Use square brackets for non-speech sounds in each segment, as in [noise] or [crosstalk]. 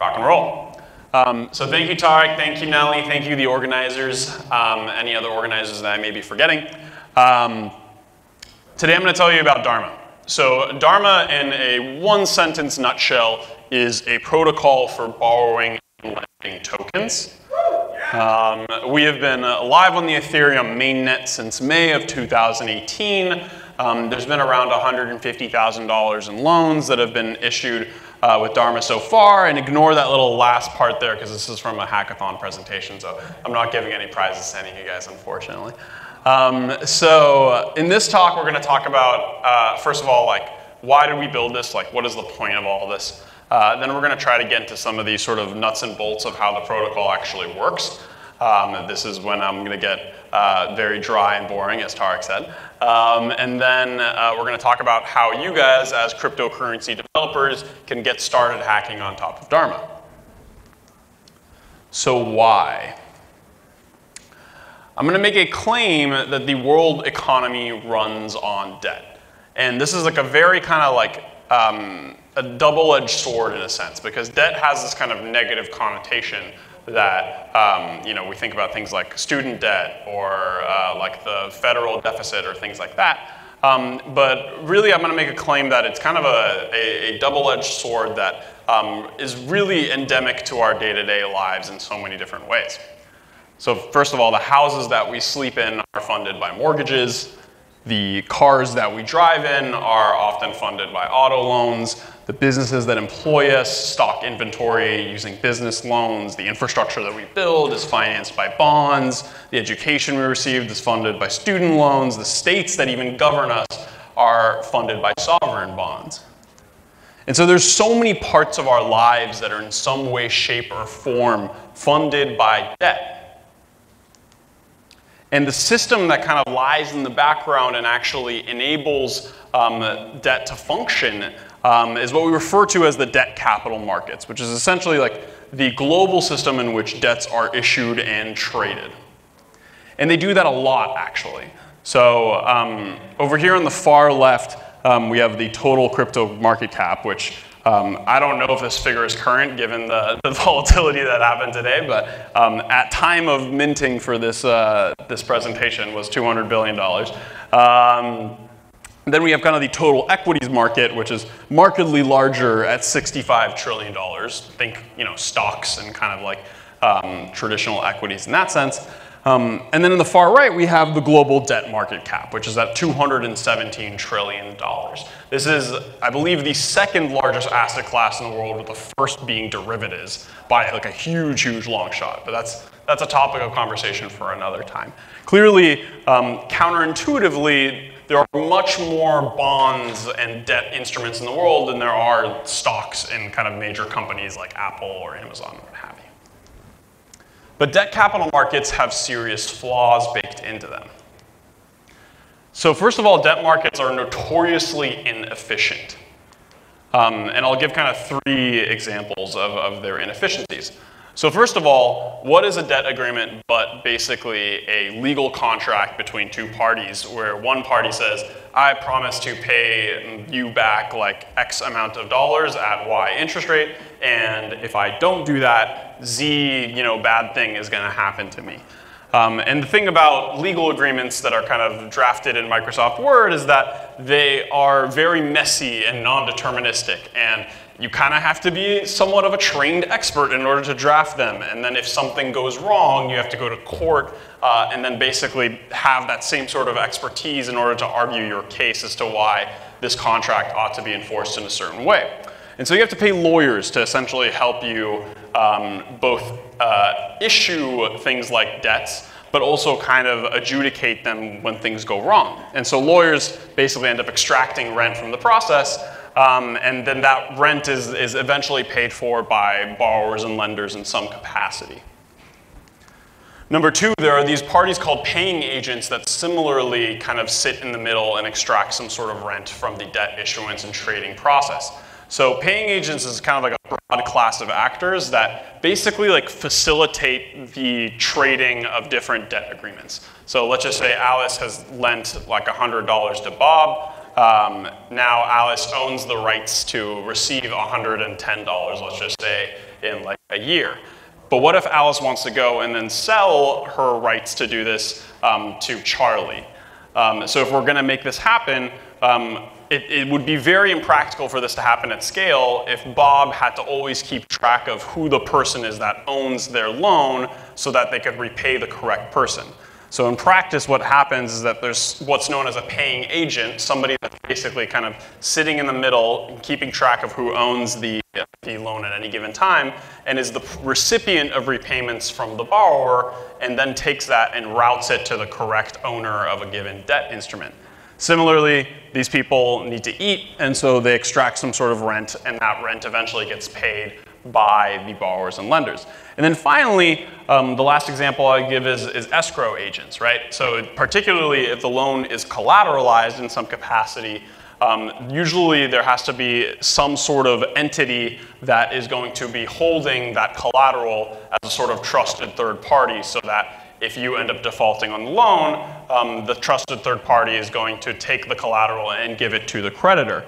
rock and roll. Um, so thank you, Taariq. Thank you, Nelly. Thank you, the organizers. Um, any other organizers that I may be forgetting. Um, today I'm going to tell you about Dharma. So Dharma, in a one-sentence nutshell, is a protocol for borrowing and lending tokens. Um, we have been live on the Ethereum mainnet since May of 2018. Um, there's been around $150,000 in loans that have been issued uh, with Dharma so far, and ignore that little last part there because this is from a hackathon presentation, so I'm not giving any prizes to any of you guys, unfortunately. Um, so in this talk, we're going to talk about, uh, first of all, like, why did we build this? Like, what is the point of all this? Uh, then we're going to try to get into some of these sort of nuts and bolts of how the protocol actually works. Um, this is when I'm going to get uh, very dry and boring, as Taariq said. Um, and then uh, we're going to talk about how you guys, as cryptocurrency developers, can get started hacking on top of Dharma. So why? I'm going to make a claim that the world economy runs on debt. And this is like a very kind of like um, a double-edged sword in a sense, because debt has this kind of negative connotation that um, you know we think about things like student debt or uh, like the federal deficit or things like that. Um, but really, I'm going to make a claim that it's kind of a, a, a double-edged sword that um, is really endemic to our day-to-day -day lives in so many different ways. So first of all, the houses that we sleep in are funded by mortgages. The cars that we drive in are often funded by auto loans. The businesses that employ us stock inventory using business loans. The infrastructure that we build is financed by bonds. The education we receive is funded by student loans. The states that even govern us are funded by sovereign bonds. And so there's so many parts of our lives that are in some way, shape, or form funded by debt. And the system that kind of lies in the background and actually enables um, debt to function um, is what we refer to as the debt capital markets, which is essentially like the global system in which debts are issued and traded. And they do that a lot, actually. So um, over here on the far left, um, we have the total crypto market cap, which um, I don't know if this figure is current given the, [laughs] the volatility that happened today, but um, at time of minting for this, uh, this presentation was $200 billion. Um, then we have kind of the total equities market, which is markedly larger at $65 trillion. Think, you know, stocks and kind of like um, traditional equities in that sense. Um, and then in the far right, we have the global debt market cap, which is at $217 trillion. This is, I believe, the second largest asset class in the world, with the first being derivatives by like a huge, huge long shot. But that's, that's a topic of conversation for another time. Clearly, um, counterintuitively, there are much more bonds and debt instruments in the world than there are stocks in kind of major companies like Apple or Amazon or what have you. But debt capital markets have serious flaws baked into them. So first of all, debt markets are notoriously inefficient. Um, and I'll give kind of three examples of, of their inefficiencies. So first of all, what is a debt agreement but basically a legal contract between two parties where one party says, I promise to pay you back like X amount of dollars at Y interest rate, and if I don't do that, Z, you know, bad thing is gonna happen to me. Um, and the thing about legal agreements that are kind of drafted in Microsoft Word is that they are very messy and non-deterministic. And you kind of have to be somewhat of a trained expert in order to draft them. And then if something goes wrong, you have to go to court uh, and then basically have that same sort of expertise in order to argue your case as to why this contract ought to be enforced in a certain way. And so you have to pay lawyers to essentially help you um, both uh, issue things like debts, but also kind of adjudicate them when things go wrong. And so lawyers basically end up extracting rent from the process um, and then that rent is, is eventually paid for by borrowers and lenders in some capacity. Number two, there are these parties called paying agents that similarly kind of sit in the middle and extract some sort of rent from the debt issuance and trading process. So paying agents is kind of like a broad class of actors that basically like facilitate the trading of different debt agreements. So let's just say Alice has lent like $100 to Bob. Um, now Alice owns the rights to receive $110, let's just say, in like a year. But what if Alice wants to go and then sell her rights to do this um, to Charlie? Um, so if we're going to make this happen, um, it, it, would be very impractical for this to happen at scale if Bob had to always keep track of who the person is that owns their loan so that they could repay the correct person. So in practice, what happens is that there's what's known as a paying agent, somebody that's basically kind of sitting in the middle, and keeping track of who owns the, the loan at any given time, and is the recipient of repayments from the borrower, and then takes that and routes it to the correct owner of a given debt instrument. Similarly, these people need to eat, and so they extract some sort of rent, and that rent eventually gets paid by the borrowers and lenders. And then finally, um, the last example I give is, is escrow agents, right? So particularly if the loan is collateralized in some capacity, um, usually there has to be some sort of entity that is going to be holding that collateral as a sort of trusted third party so that if you end up defaulting on the loan, um, the trusted third party is going to take the collateral and give it to the creditor.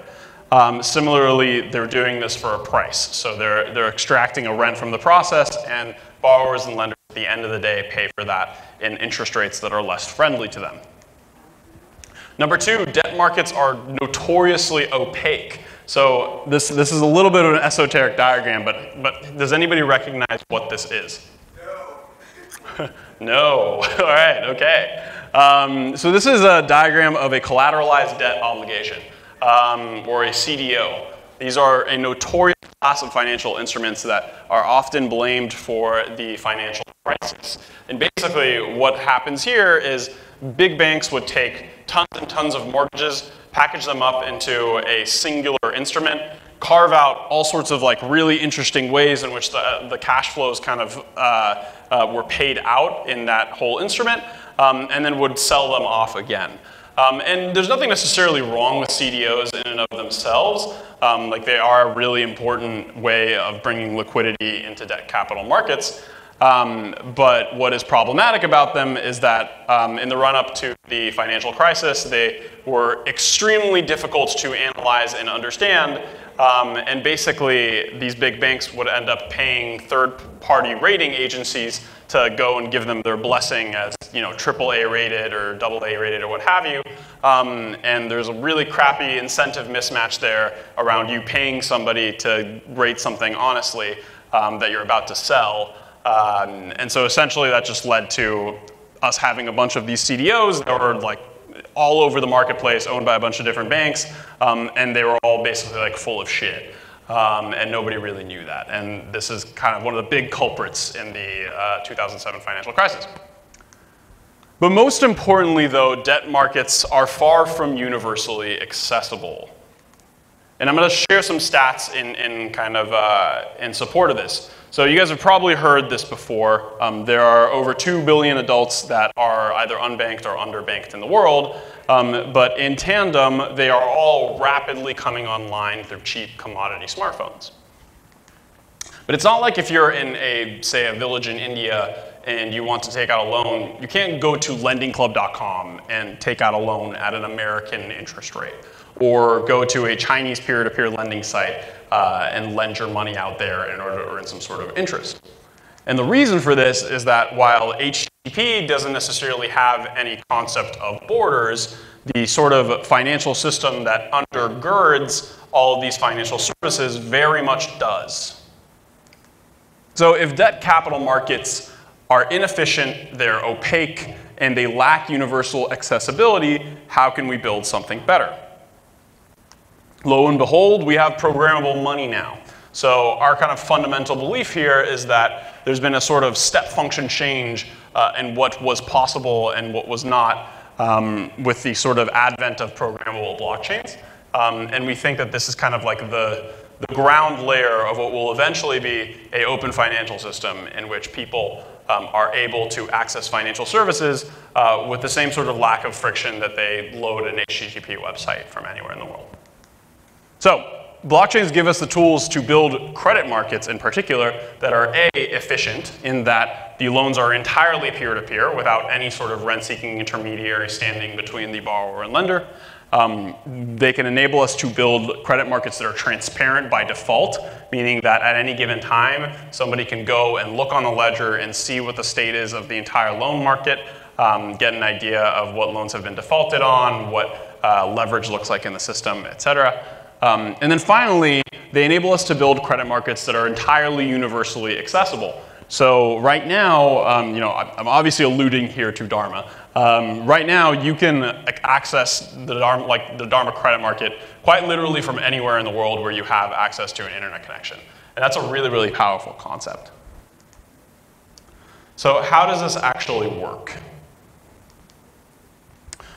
Um, similarly, they're doing this for a price. So they're, they're extracting a rent from the process, and borrowers and lenders at the end of the day pay for that in interest rates that are less friendly to them. Number two, debt markets are notoriously opaque. So this, this is a little bit of an esoteric diagram, but, but does anybody recognize what this is? No. [laughs] no. [laughs] All right, okay. Um, so this is a diagram of a collateralized debt obligation um, or a CDO. These are a notorious class of financial instruments that are often blamed for the financial crisis. And basically what happens here is big banks would take tons and tons of mortgages, package them up into a singular instrument, carve out all sorts of like really interesting ways in which the, the cash flows kind of uh, uh, were paid out in that whole instrument, um, and then would sell them off again. Um, and there's nothing necessarily wrong with CDOs in and of themselves. Um, like they are a really important way of bringing liquidity into debt capital markets. Um, but what is problematic about them is that um, in the run up to the financial crisis, they were extremely difficult to analyze and understand. Um, and basically, these big banks would end up paying third party rating agencies to go and give them their blessing as you know AAA rated or double A rated or what have you. Um, and there's a really crappy incentive mismatch there around you paying somebody to rate something honestly um, that you're about to sell. Um, and so essentially that just led to us having a bunch of these CDOs that were like all over the marketplace, owned by a bunch of different banks, um, and they were all basically like full of shit. Um, and nobody really knew that. And this is kind of one of the big culprits in the uh, 2007 financial crisis. But most importantly, though, debt markets are far from universally accessible. And I'm going to share some stats in, in kind of uh, in support of this. So you guys have probably heard this before. Um, there are over 2 billion adults that are either unbanked or underbanked in the world. Um, but in tandem, they are all rapidly coming online through cheap commodity smartphones. But it's not like if you're in a, say, a village in India and you want to take out a loan, you can't go to lendingclub.com and take out a loan at an American interest rate or go to a Chinese peer-to-peer lending site uh, and lend your money out there in order to earn some sort of interest. And the reason for this is that while HTTP doesn't necessarily have any concept of borders, the sort of financial system that undergirds all of these financial services very much does. So if debt capital markets are inefficient, they're opaque, and they lack universal accessibility, how can we build something better? Lo and behold, we have programmable money now. So our kind of fundamental belief here is that there's been a sort of step function change uh, in what was possible and what was not um, with the sort of advent of programmable blockchains. Um, and we think that this is kind of like the, the ground layer of what will eventually be a open financial system in which people um, are able to access financial services uh, with the same sort of lack of friction that they load an HTTP website from anywhere in the world. So blockchains give us the tools to build credit markets in particular that are A, efficient in that the loans are entirely peer-to-peer -peer without any sort of rent-seeking intermediary standing between the borrower and lender. Um, they can enable us to build credit markets that are transparent by default, meaning that at any given time, somebody can go and look on the ledger and see what the state is of the entire loan market, um, get an idea of what loans have been defaulted on, what uh, leverage looks like in the system, et cetera. Um, and then finally, they enable us to build credit markets that are entirely universally accessible. So right now, um, you know, I'm obviously alluding here to Dharma. Um, right now, you can access the Dharma, like the Dharma credit market quite literally from anywhere in the world where you have access to an internet connection. And that's a really, really powerful concept. So how does this actually work?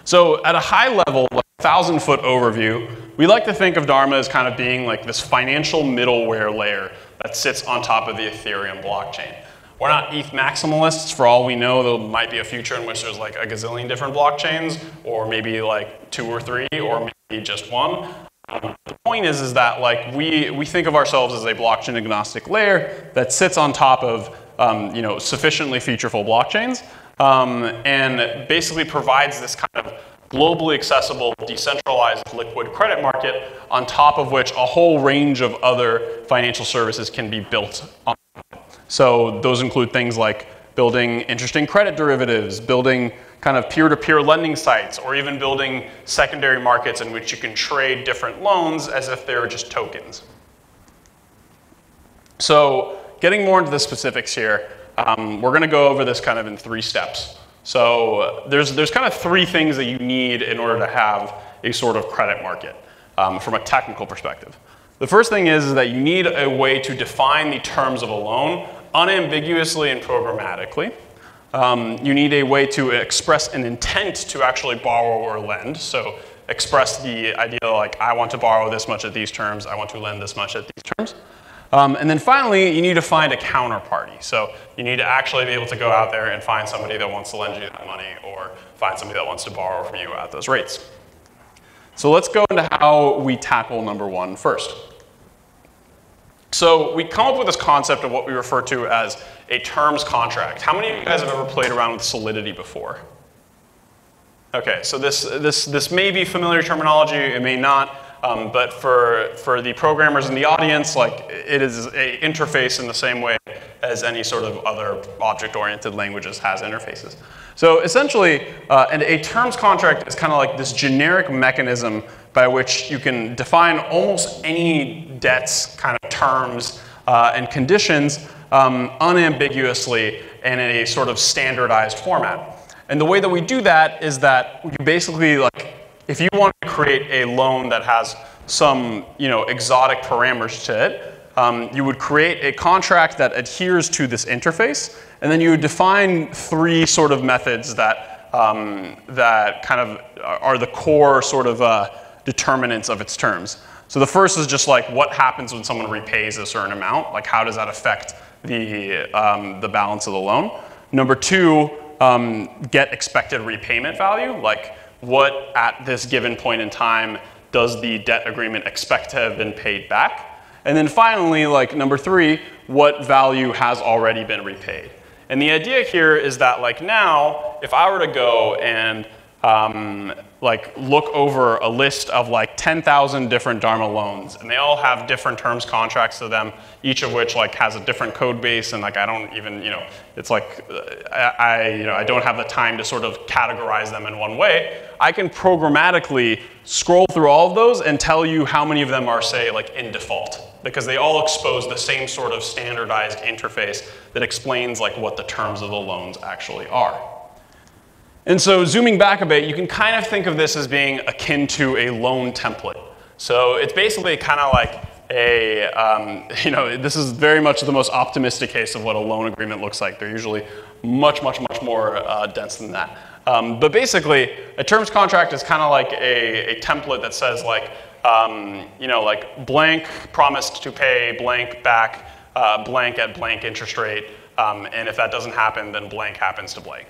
So at a high level, like a thousand foot overview, we like to think of Dharma as kind of being like this financial middleware layer that sits on top of the Ethereum blockchain. We're not ETH maximalists. For all we know, there might be a future in which there's like a gazillion different blockchains, or maybe like two or three, or maybe just one. Um, the point is, is that like we, we think of ourselves as a blockchain agnostic layer that sits on top of um, you know, sufficiently featureful blockchains um, and basically provides this kind of globally accessible, decentralized liquid credit market on top of which a whole range of other financial services can be built on. So those include things like building interesting credit derivatives, building kind of peer-to-peer lending sites, or even building secondary markets in which you can trade different loans as if they were just tokens. So getting more into the specifics here, um, we're gonna go over this kind of in three steps. So there's, there's kind of three things that you need in order to have a sort of credit market um, from a technical perspective. The first thing is, is that you need a way to define the terms of a loan unambiguously and programmatically. Um, you need a way to express an intent to actually borrow or lend. So express the idea like, I want to borrow this much at these terms, I want to lend this much at these terms. Um, and then finally, you need to find a counterparty. So you need to actually be able to go out there and find somebody that wants to lend you that money or find somebody that wants to borrow from you at those rates. So let's go into how we tackle number one first. So we come up with this concept of what we refer to as a terms contract. How many of you guys have ever played around with Solidity before? Okay, so this, this, this may be familiar terminology, it may not, um, but for, for the programmers in the audience, like it is an interface in the same way as any sort of other object-oriented languages has interfaces. So essentially, uh, and a terms contract is kind of like this generic mechanism by which you can define almost any debt's kind of terms uh, and conditions um, unambiguously and in a sort of standardized format. And the way that we do that is that you basically like, if you want to create a loan that has some, you know, exotic parameters to it, um, you would create a contract that adheres to this interface, and then you would define three sort of methods that, um, that kind of are the core sort of uh, determinants of its terms. So the first is just like what happens when someone repays a certain amount, like how does that affect the, um, the balance of the loan. Number two, um, get expected repayment value, like what at this given point in time does the debt agreement expect to have been paid back. And then finally, like number three, what value has already been repaid. And the idea here is that like now, if I were to go and um, like look over a list of like 10,000 different Dharma loans, and they all have different terms contracts to them, each of which like has a different code base, and like I don't even, you know, it's like uh, I, you know, I don't have the time to sort of categorize them in one way. I can programmatically scroll through all of those and tell you how many of them are, say, like in default, because they all expose the same sort of standardized interface that explains like what the terms of the loans actually are. And so zooming back a bit, you can kind of think of this as being akin to a loan template. So it's basically kind of like a, um, [laughs] you know, this is very much the most optimistic case of what a loan agreement looks like. They're usually much, much, much more uh, dense than that. Um, but basically, a terms contract is kind of like a, a, template that says like, um, you know, like blank promised to pay blank back uh, blank at blank interest rate, um, and if that doesn't happen, then blank happens to blank.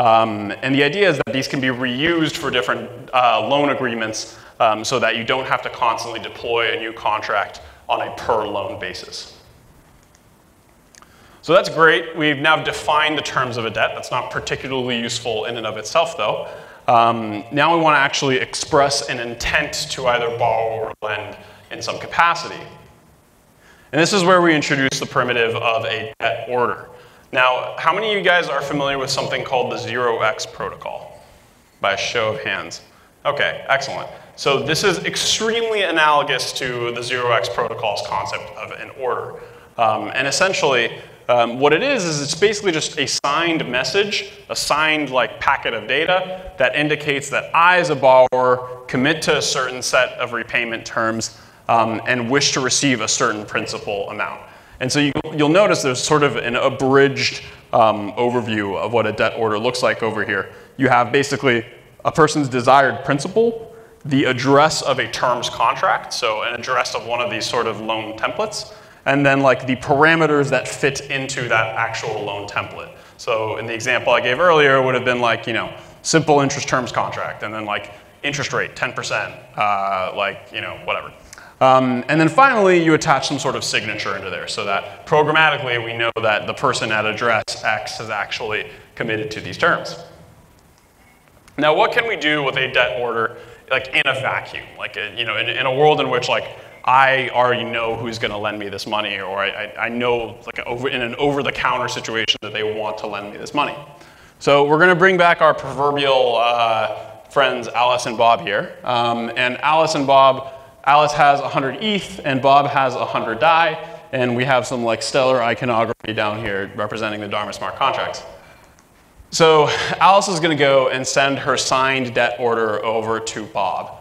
Um, and the idea is that these can be reused for different uh, loan agreements um, so that you don't have to constantly deploy a new contract on a per loan basis. So that's great. We've now defined the terms of a debt. That's not particularly useful in and of itself, though. um, now we want to actually express an intent to either borrow or lend in some capacity. And this is where we introduce the primitive of a debt order. Now, how many of you guys are familiar with something called the 0x protocol? By a show of hands. Okay, excellent. So this is extremely analogous to the 0x protocol's concept of an order. Um, and essentially, um, what it is, is it's basically just a signed message, a signed like packet of data that indicates that I, as a borrower, commit to a certain set of repayment terms um, and wish to receive a certain principal amount. And so you, will notice there's sort of an abridged um, overview of what a debt order looks like over here. You have basically a person's desired principal, the address of a terms contract, so an address of one of these sort of loan templates, and then like the parameters that fit into that actual loan template. So in the example I gave earlier, it would have been like, you know, simple interest terms contract, and then like interest rate, 10%, uh, like, you know, whatever. Um, and then finally, you attach some sort of signature into there so that programmatically we know that the person at address X has actually committed to these terms. Now, what can we do with a debt order like in a vacuum? Like, a, you know, in, in a world in which like I already know who's going to lend me this money, or I, I know like over, in an over-the-counter situation that they want to lend me this money. So we're going to bring back our proverbial uh, friends Alice and Bob here. Um, and Alice and Bob, Alice has 100 ETH, and Bob has 100 DAI, and we have some like stellar iconography down here representing the Dharma smart contracts. So Alice is going to go and send her signed debt order over to Bob.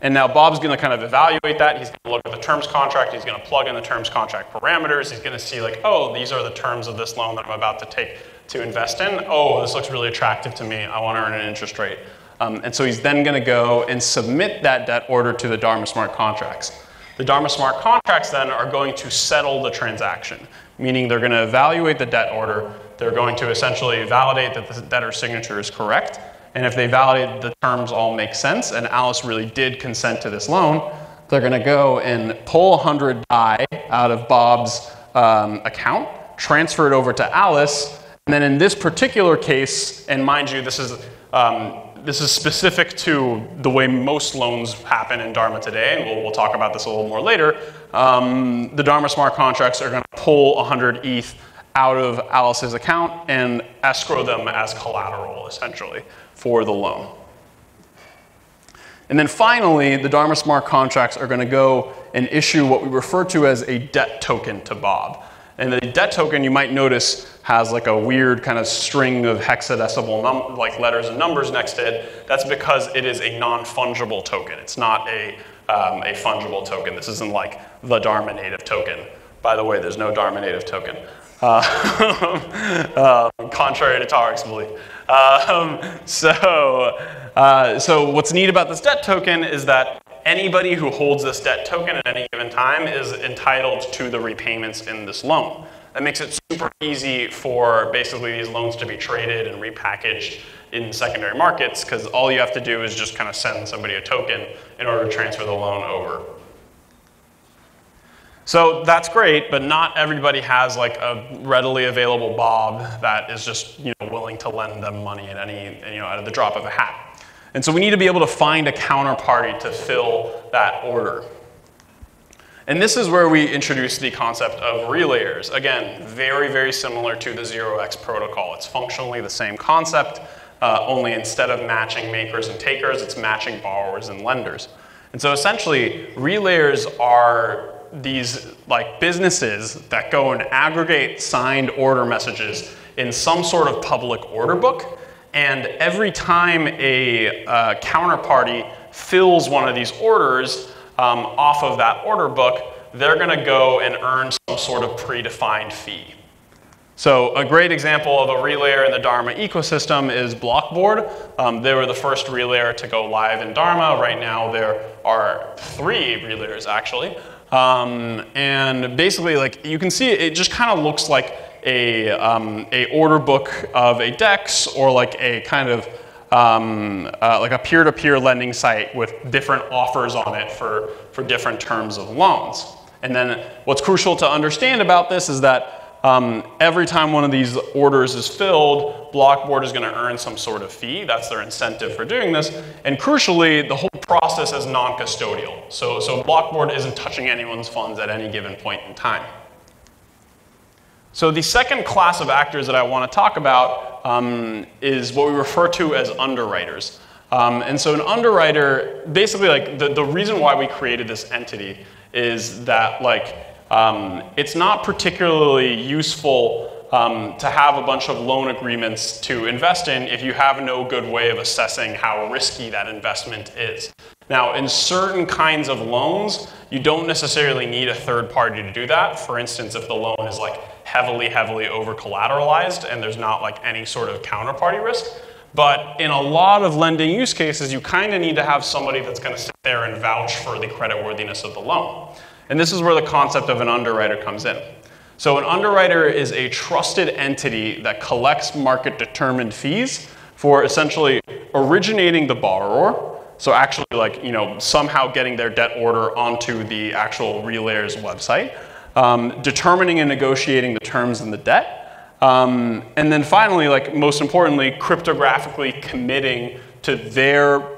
And now Bob's going to kind of evaluate that. He's going to look at the terms contract. He's going to plug in the terms contract parameters. He's going to see like, oh, these are the terms of this loan that I'm about to take to invest in. Oh, this looks really attractive to me. I want to earn an interest rate. Um, and so he's then going to go and submit that debt order to the Dharma Smart contracts. The Dharma Smart contracts then are going to settle the transaction, meaning they're going to evaluate the debt order. They're going to essentially validate that the debtor's signature is correct and if they validate the terms all make sense and Alice really did consent to this loan, they're going to go and pull 100 DAI out of Bob's um, account, transfer it over to Alice, and then in this particular case, and mind you, this is um, this is specific to the way most loans happen in Dharma today, and we'll, we'll talk about this a little more later. Um, the Dharma smart contracts are going to pull 100 ETH out of Alice's account and escrow them as collateral, essentially for the loan. And then finally, the Dharma Smart contracts are going to go and issue what we refer to as a debt token to Bob. And the debt token, you might notice, has like a weird kind of string of hexadecimal like letters and numbers next to it. That's because it is a non-fungible token. It's not a, um, a fungible token. This isn't like the Dharma native token. By the way, there's no Dharma native token. Uh, uh, [laughs] contrary to Taariq's belief. Um, so, uh, so what's neat about this debt token is that anybody who holds this debt token at any given time is entitled to the repayments in this loan. That makes it super easy for basically these loans to be traded and repackaged in secondary markets because all you have to do is just kind of send somebody a token in order to transfer the loan over. So that's great, but not everybody has like a readily available Bob that is just you know willing to lend them money at any you know out of the drop of a hat. And so we need to be able to find a counterparty to fill that order. And this is where we introduce the concept of relayers. Again, very, very similar to the 0x protocol. It's functionally the same concept, uh, only instead of matching makers and takers, it's matching borrowers and lenders. And so essentially, relayers are these like businesses that go and aggregate signed order messages in some sort of public order book. And every time a uh, counterparty fills one of these orders um, off of that order book, they're going to go and earn some sort of predefined fee. So a great example of a relayer in the Dharma ecosystem is Bloqboard. Um, they were the first relayer to go live in Dharma. Right now there are three relayers actually. Um, and basically, like you can see, it just kind of looks like a, um, a order book of a DEX or like a kind of um, uh, like a peer-to-peer -peer lending site with different offers on it for, for different terms of loans. And then what's crucial to understand about this is that um, every time one of these orders is filled, Bloqboard is going to earn some sort of fee. That's their incentive for doing this. And crucially, the whole process is non-custodial. So, so Bloqboard isn't touching anyone's funds at any given point in time. So the second class of actors that I want to talk about um, is what we refer to as underwriters. Um, and so an underwriter, basically like the, the reason why we created this entity is that like um, it's not particularly useful um, to have a bunch of loan agreements to invest in if you have no good way of assessing how risky that investment is. Now, in certain kinds of loans, you don't necessarily need a third party to do that. For instance, if the loan is like heavily, heavily over collateralized and there's not like any sort of counterparty risk. But in a lot of lending use cases, you kind of need to have somebody that's going to sit there and vouch for the creditworthiness of the loan. And this is where the concept of an underwriter comes in. So an underwriter is a trusted entity that collects market determined fees for essentially originating the borrower, so actually like, you know, somehow getting their debt order onto the actual Relayers website, um, determining and negotiating the terms in the debt, um, and then finally, like most importantly, cryptographically committing to their,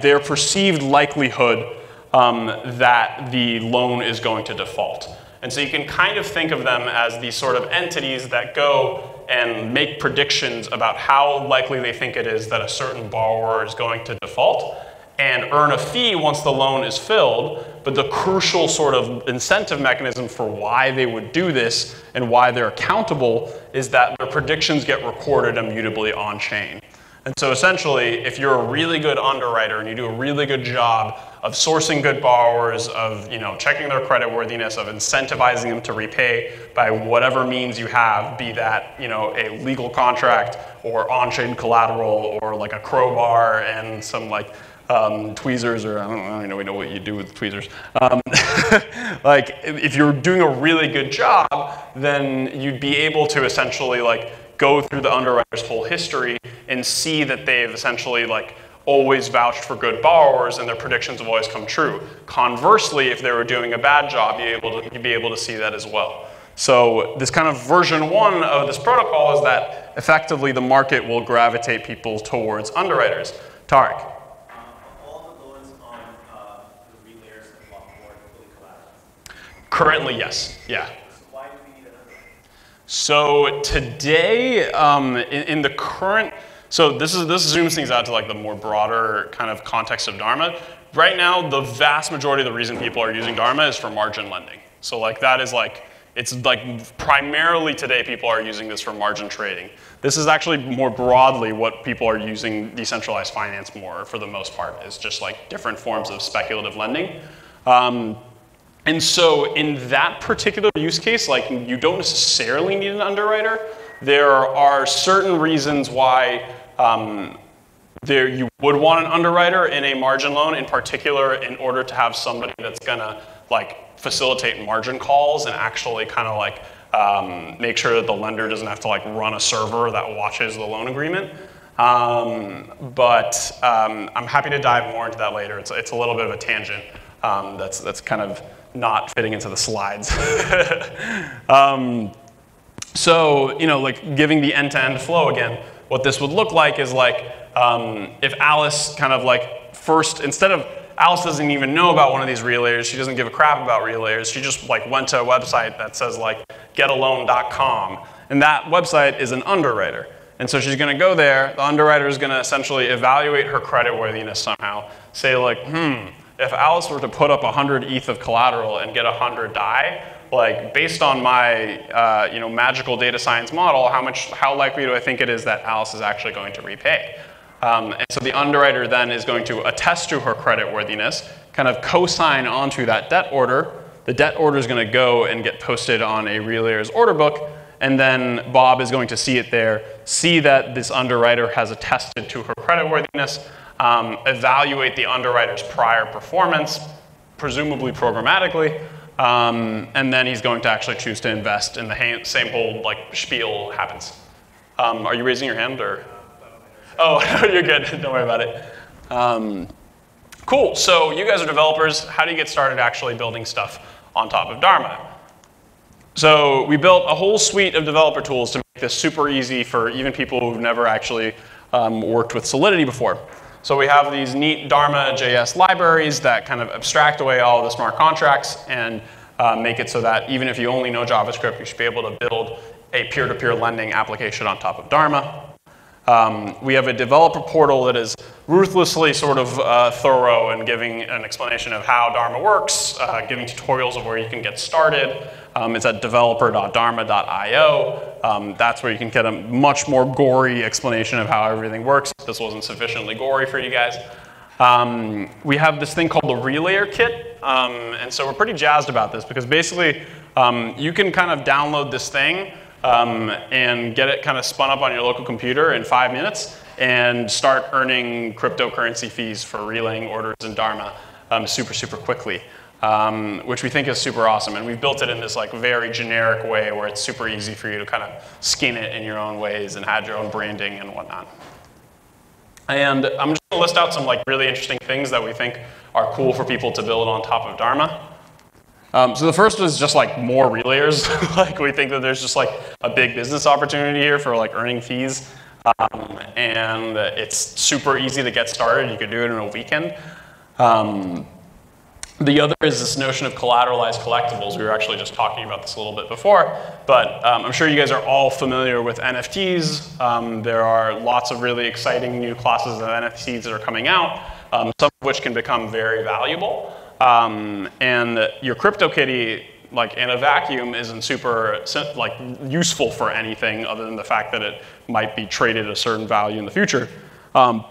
their perceived likelihood um, that the loan is going to default. And so you can kind of think of them as these sort of entities that go and make predictions about how likely they think it is that a certain borrower is going to default and earn a fee once the loan is filled. But the crucial sort of incentive mechanism for why they would do this and why they're accountable is that their predictions get recorded immutably on chain. And so essentially, if you're a really good underwriter and you do a really good job of sourcing good borrowers, of you know, checking their credit worthiness, of incentivizing them to repay by whatever means you have, be that you know, a legal contract or on-chain collateral or like a crowbar and some like um, tweezers, or I don't, I don't know, we know what you do with tweezers. Um, [laughs] like, if you're doing a really good job, then you'd be able to essentially like go through the underwriter's whole history and see that they've essentially like always vouched for good borrowers and their predictions have always come true. Conversely, if they were doing a bad job, you'd, able to, you'd be able to see that as well. So this kind of version one of this protocol is that effectively the market will gravitate people towards underwriters. Taariq. Currently, yes. Yeah. So today, um, in, in, the current, so this is this zooms things out to like the more broader kind of context of Dharma. Right now, the vast majority of the reason people are using Dharma is for margin lending. So like that is like it's like primarily today people are using this for margin trading. This is actually more broadly what people are using decentralized finance more for the most part is just like different forms of speculative lending. Um, and so in that particular use case, like you don't necessarily need an underwriter. There are certain reasons why um, there you would want an underwriter in a margin loan, in particular, in order to have somebody that's gonna like facilitate margin calls and actually kind of like um, make sure that the lender doesn't have to like run a server that watches the loan agreement. Um, but um, I'm happy to dive more into that later. It's, it's a little bit of a tangent um, that's, that's kind of not fitting into the slides. [laughs] um, so, you know, like giving the end-to-end flow again, what this would look like is like um, if Alice kind of like first, instead of, Alice doesn't even know about one of these relayers, she doesn't give a crap about relayers, she just like went to a website that says like getaloan.com, and that website is an underwriter. And so she's gonna go there, the underwriter is gonna essentially evaluate her creditworthiness somehow, say like, hmm, if Alice were to put up 100 ETH of collateral and get 100 DAI, like based on my uh, you know, magical data science model, how, much, how likely do I think it is that Alice is actually going to repay? Um, and so the underwriter then is going to attest to her credit worthiness, kind of co-sign onto that debt order. The debt order is going to go and get posted on a Relayers order book, and then Bob is going to see it there, see that this underwriter has attested to her credit worthiness, um, evaluate the underwriter's prior performance, presumably programmatically, um, and then he's going to actually choose to invest in the same whole like spiel happens. Um, are you raising your hand or? Oh, [laughs] you're good. Don't worry about it. Um, cool. So you guys are developers. How do you get started actually building stuff on top of Dharma? So we built a whole suite of developer tools to make this super easy for even people who've never actually um, worked with Solidity before. So we have these neat Dharma JS libraries that kind of abstract away all the smart contracts and uh, make it so that even if you only know JavaScript, you should be able to build a peer-to-peer -peer lending application on top of Dharma. Um, we have a developer portal that is ruthlessly sort of uh, thorough and giving an explanation of how Dharma works, uh, giving tutorials of where you can get started. Um, it's at developer.dharma.io. Um, that's where you can get a much more gory explanation of how everything works. This wasn't sufficiently gory for you guys. Um, we have this thing called the Relayer Kit, um, and so we're pretty jazzed about this because basically um, you can kind of download this thing um, and get it kind of spun up on your local computer in five minutes and start earning cryptocurrency fees for relaying orders in Dharma super, super quickly, um, which we think is super awesome. And we've built it in this like very generic way where it's super easy for you to kind of skin it in your own ways and add your own branding and whatnot. And I'm just gonna list out some like really interesting things that we think are cool for people to build on top of Dharma. Um, so the first is just like more relayers. [laughs] like we think that there's just like a big business opportunity here for like earning fees. Um, and it's super easy to get started. You could do it in a weekend. Um, the other is this notion of collateralized collectibles. We were actually just talking about this a little bit before, but um, I'm sure you guys are all familiar with NFTs. Um, there are lots of really exciting new classes of NFTs that are coming out, um, some of which can become very valuable. Um, and your CryptoKitty, like in a vacuum, isn't super like useful for anything other than the fact that it might be traded a certain value in the future. Um,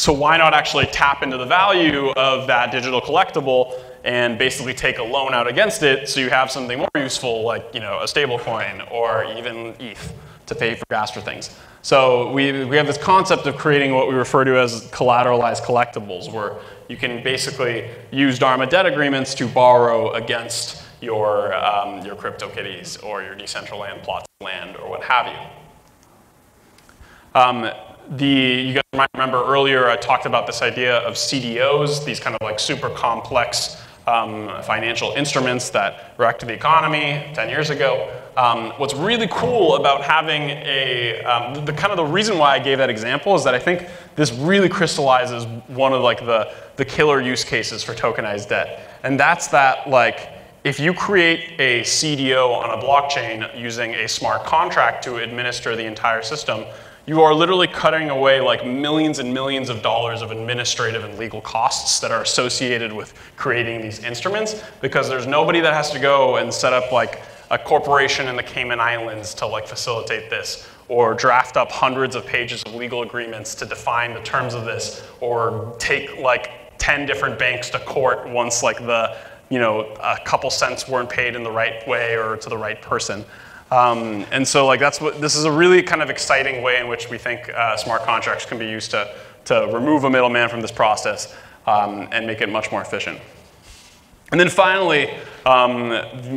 so why not actually tap into the value of that digital collectible and basically take a loan out against it so you have something more useful like you know a stablecoin or even ETH to pay for gas for things. So we, we have this concept of creating what we refer to as collateralized collectibles where you can basically use Dharma debt agreements to borrow against your, um, your CryptoKitties or your Decentraland plots land or what have you. Um, the, you guys might remember earlier I talked about this idea of CDOs, these kind of like super complex um, financial instruments that wrecked the economy 10 years ago. Um, what's really cool about having a, um, the, the, kind of the reason why I gave that example is that I think this really crystallizes one of like the, the killer use cases for tokenized debt. And that's that like, if you create a CDO on a blockchain using a smart contract to administer the entire system, you are literally cutting away like millions and millions of dollars of administrative and legal costs that are associated with creating these instruments because there's nobody that has to go and set up like a corporation in the Cayman Islands to like facilitate this, or draft up hundreds of pages of legal agreements to define the terms of this, or take like 10 different banks to court once like the, you know, a couple cents weren't paid in the right way or to the right person. Um, and so like that's what, this is a really kind of exciting way in which we think uh, smart contracts can be used to, to remove a middleman from this process um, and make it much more efficient. And then finally, um,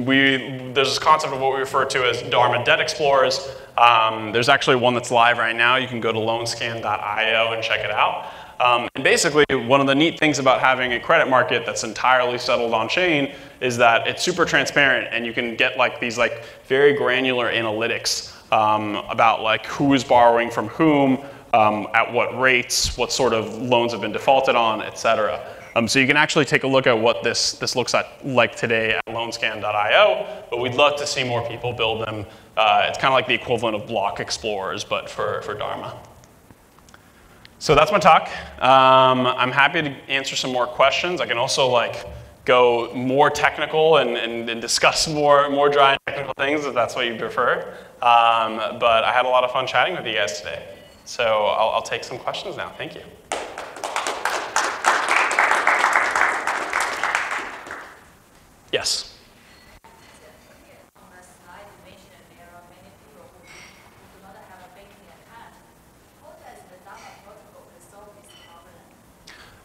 we, there's this concept of what we refer to as Dharma Debt Explorers. Um, there's actually one that's live right now. You can go to loanscan.io and check it out. Um, and basically, one of the neat things about having a credit market that's entirely settled on chain is that it's super transparent and you can get like these like very granular analytics um, about like who is borrowing from whom, um, at what rates, what sort of loans have been defaulted on, et cetera. Um, so you can actually take a look at what this, this looks at, like today at loanscan.io, but we'd love to see more people build them. Uh, it's kind of like the equivalent of block explorers, but for, for Dharma. So that's my talk. Um, I'm happy to answer some more questions. I can also like go more technical and, and, and discuss [laughs] more, more dry technical things if that's what you prefer. Um, but I had a lot of fun chatting with you guys today. So I'll, I'll take some questions now. Thank you. Yes.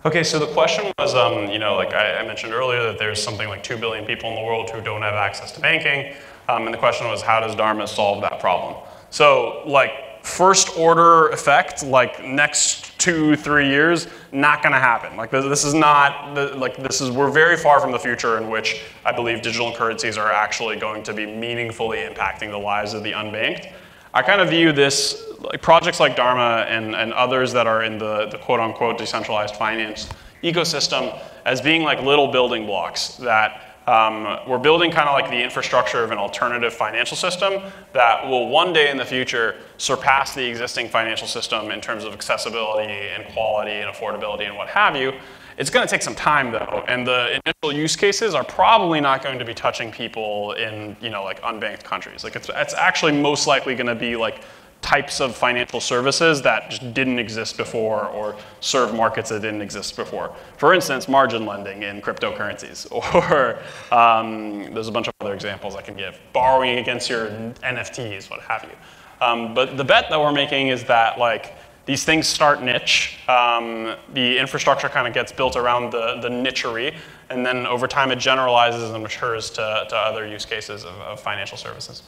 Okay, so the question was, um, you know, like I, I, mentioned earlier, that there's something like 2 billion people in the world who don't have access to banking. Um, and the question was, how does Dharma solve that problem? So, like, first order effect, like next two, three years, not gonna happen. Like this, this is not, like this is, we're very far from the future in which I believe digital currencies are actually going to be meaningfully impacting the lives of the unbanked. I kind of view this, like projects like Dharma and, and others that are in the, the quote unquote decentralized finance ecosystem as being like little building blocks that um, we're building kind of like the infrastructure of an alternative financial system that will one day in the future surpass the existing financial system in terms of accessibility and quality and affordability and what have you. It's going to take some time though, and the initial use cases are probably not going to be touching people in, you know, like unbanked countries. Like it's, it's actually most likely going to be like types of financial services that just didn't exist before or serve markets that didn't exist before. For instance, margin lending in cryptocurrencies, [laughs] or um, there's a bunch of other examples I can give. Borrowing against your NFTs, what have you. Um, but the bet that we're making is that like these things start niche. Um, the infrastructure kind of gets built around the, the nichery, and then over time it generalizes and matures to, to other use cases of, of financial services.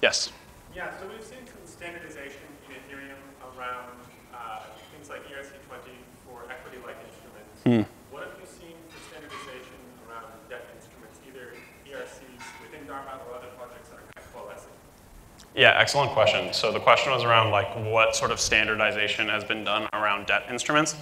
Yes? Yeah, so we've seen some standardization in Ethereum around uh, things like ERC20 for equity-like instruments. Hmm. What have you seen for standardization around debt instruments, either ERCs within Dharma or other projects that are kind of coalescing? Yeah, excellent question. So the question was around like what sort of standardization has been done around debt instruments.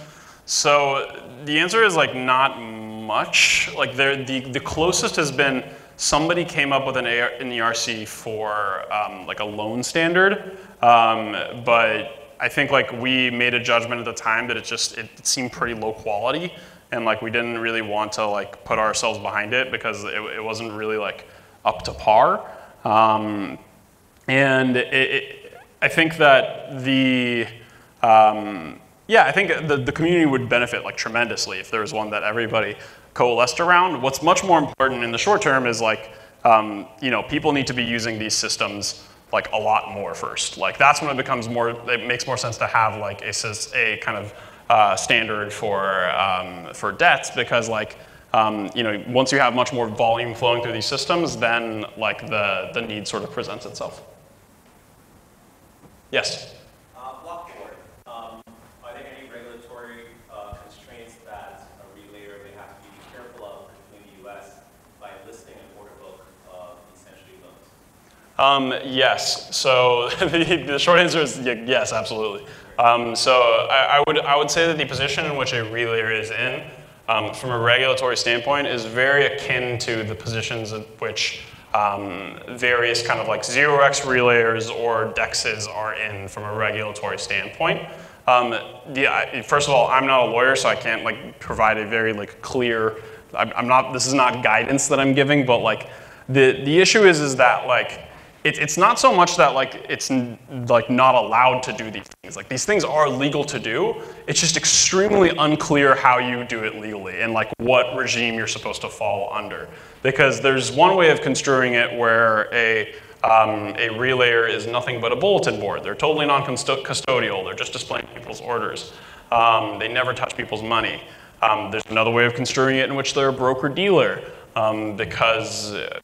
So the answer is like not much. Like the, the closest has been somebody came up with an, AR, ERC for um, like a loan standard, um, but I think like we made a judgment at the time that it just it seemed pretty low quality, and like we didn't really want to like put ourselves behind it because it, it wasn't really like up to par. Um, and it, it, I think that the um, yeah, I think the, the community would benefit like tremendously if there was one that everybody coalesced around. What's much more important in the short term is like, um, you know, people need to be using these systems like a lot more first. Like that's when it becomes more, it makes more sense to have like a, a kind of uh, standard for, um, for debts because like, um, you know, once you have much more volume flowing through these systems, then like the, the need sort of presents itself. Yes? Uh, Bloqboard. Um, are there any regulatory uh, constraints that a relayer may have to be careful of, particularly in the US, by listing an order book of essentially loans? Um, yes. So [laughs] the, the, short answer is yes, absolutely. Um, so I, I, would, I would say that the position in which a relayer is in, um, from a regulatory standpoint, is very akin to the positions in which um, various kind of like 0x relayers or DEXs are in from a regulatory standpoint. Um, I, first of all, I'm not a lawyer, so I can't like provide a very like clear. I'm, I'm not. This is not guidance that I'm giving, but like the the issue is is that like it, it's not so much that like it's like not allowed to do these things. Like these things are legal to do. It's just extremely unclear how you do it legally and like what regime you're supposed to fall under. Because there's one way of construing it where a um, a relayer is nothing but a bulletin board. They're totally non-custodial. They're just displaying people's orders. Um, they never touch people's money. Um, there's another way of construing it in which they're a broker-dealer um, because uh,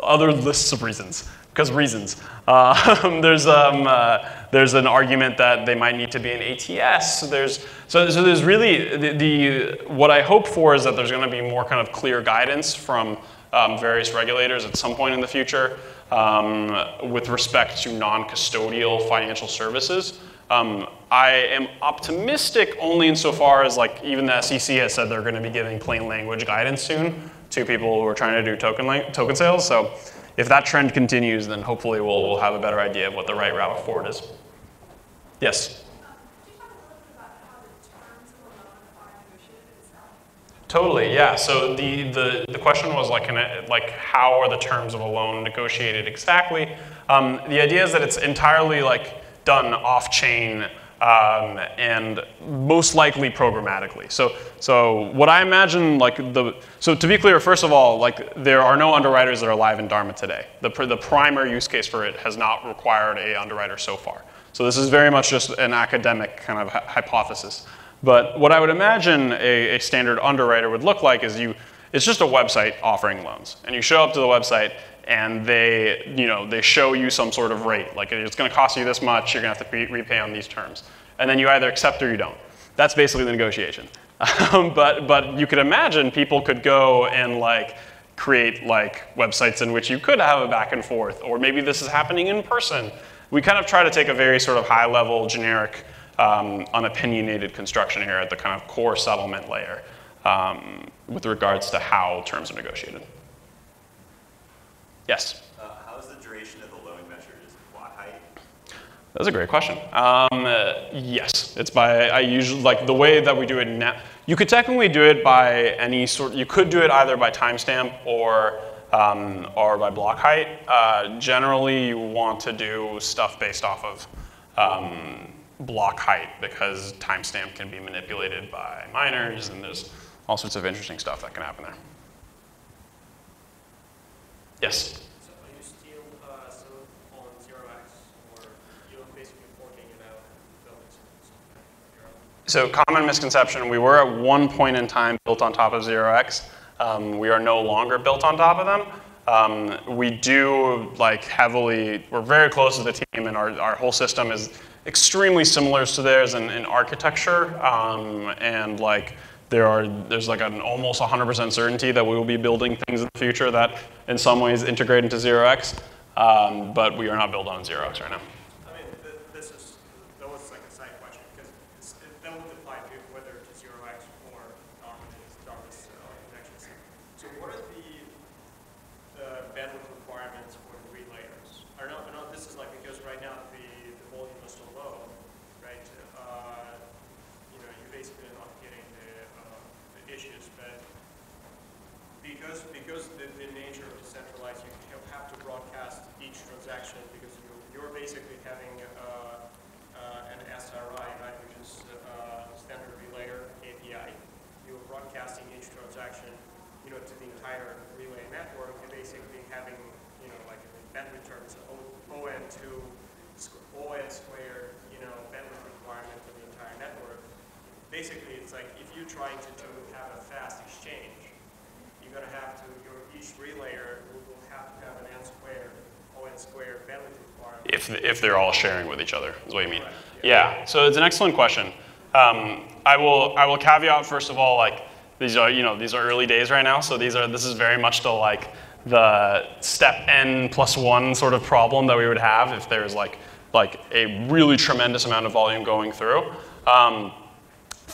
other lists of reasons. Because reasons. Uh, [laughs] there's, um, uh, there's an argument that they might need to be an ATS. There's, so, so there's really, the, the, what I hope for is that there's going to be more kind of clear guidance from um, various regulators at some point in the future um, with respect to non-custodial financial services. Um, I am optimistic only insofar as like even the SEC has said they're going to be giving plain language guidance soon to people who are trying to do token, token sales. So if that trend continues, then hopefully we'll, we'll have a better idea of what the right route forward is. Yes? Totally, yeah. So the, the, the question was like, it, like, how are the terms of a loan negotiated exactly? Um, the idea is that it's entirely like done off-chain um, and most likely programmatically. So, so what I imagine, like the, so to be clear, first of all, like there are no underwriters that are live in Dharma today. The, the primary use case for it has not required a underwriter so far. So this is very much just an academic kind of hypothesis. But what I would imagine a, a standard underwriter would look like is you, It's just a website offering loans. And you show up to the website and they, you know, they show you some sort of rate. Like it's going to cost you this much, you're going to have to repay on these terms. And then you either accept or you don't. That's basically the negotiation. [laughs] Um, but, but you could imagine people could go and like create like websites in which you could have a back and forth, or maybe this is happening in person. We kind of try to take a very sort of high level, generic, um, unopinionated construction here at the kind of core settlement layer um, with regards to how terms are negotiated. Yes? Uh, how is the duration of the loan measured? Is it block height? That's a great question. Um, uh, yes, it's by, I usually, like the way that we do it now, you could technically do it by any sort, you could do it either by timestamp or, um, or by block height. Uh, generally, you want to do stuff based off of um, block height because timestamp can be manipulated by miners and there's all sorts of interesting stuff that can happen there. Yes? So are you still uh, still on zero x, or you're basically forking it out, building something your own? So common misconception, we were at one point in time built on top of 0x. Um, we are no longer built on top of them. Um, we do like heavily, we're very close to the team and our, our whole system is extremely similar to theirs in, in architecture. Um, and like there are, there's like an almost 100% certainty that we will be building things in the future that in some ways integrate into 0x. Um, but we are not built on 0x right now. I mean, th- this is, that was like a side question, because it's- it- that would apply to whether to zero x or Dharma, Dharma uh, connections. So what are the, the bandwidth requirements for the relayers? I know, I know this is like, because right now the, the volume is so low, right? Uh, You know, you're basically not getting the, uh, the issues, but because, because the, the nature of decentralized, you have to broadcast each transaction because you, you're basically having, uh, uh, an SRI, right, which is, uh, standard relayer API. You're broadcasting each transaction, you know, to the entire relay network, and basically having, you know, like terms, O- ON two, ON squared, you know, bandwidth requirement for the entire network. Basically, it's like if you're trying to have a fast exchange, you're gonna have to, your, each relayer will have to have an n squared, O n squared bandwidth requirement. if, if they're all sharing with each other, is what you mean. Yeah, so it's an excellent question. Um, I will, I will caveat first of all, like, these are, you know, these are early days right now, so these are, this is very much still like the step n plus one sort of problem that we would have if there's like, like a really tremendous amount of volume going through. Um,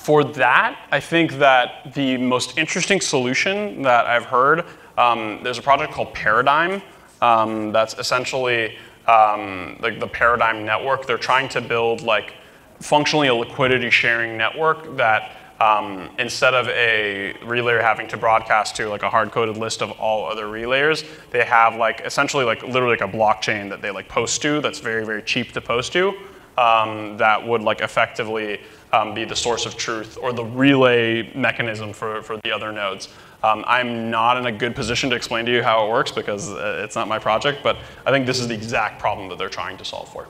for that, I think that the most interesting solution that I've heard, um, there's a project called Paradigm um, that's essentially um, like the Paradigm network. They're trying to build like functionally a liquidity sharing network that um, instead of a relayer having to broadcast to like a hard-coded list of all other relayers, they have like essentially like literally like a blockchain that they like post to that's very, very cheap to post to um, that would like effectively um, be the source of truth or the relay mechanism for, for the other nodes. Um, I'm not in a good position to explain to you how it works because uh, it's not my project, but I think this is the exact problem that they're trying to solve for.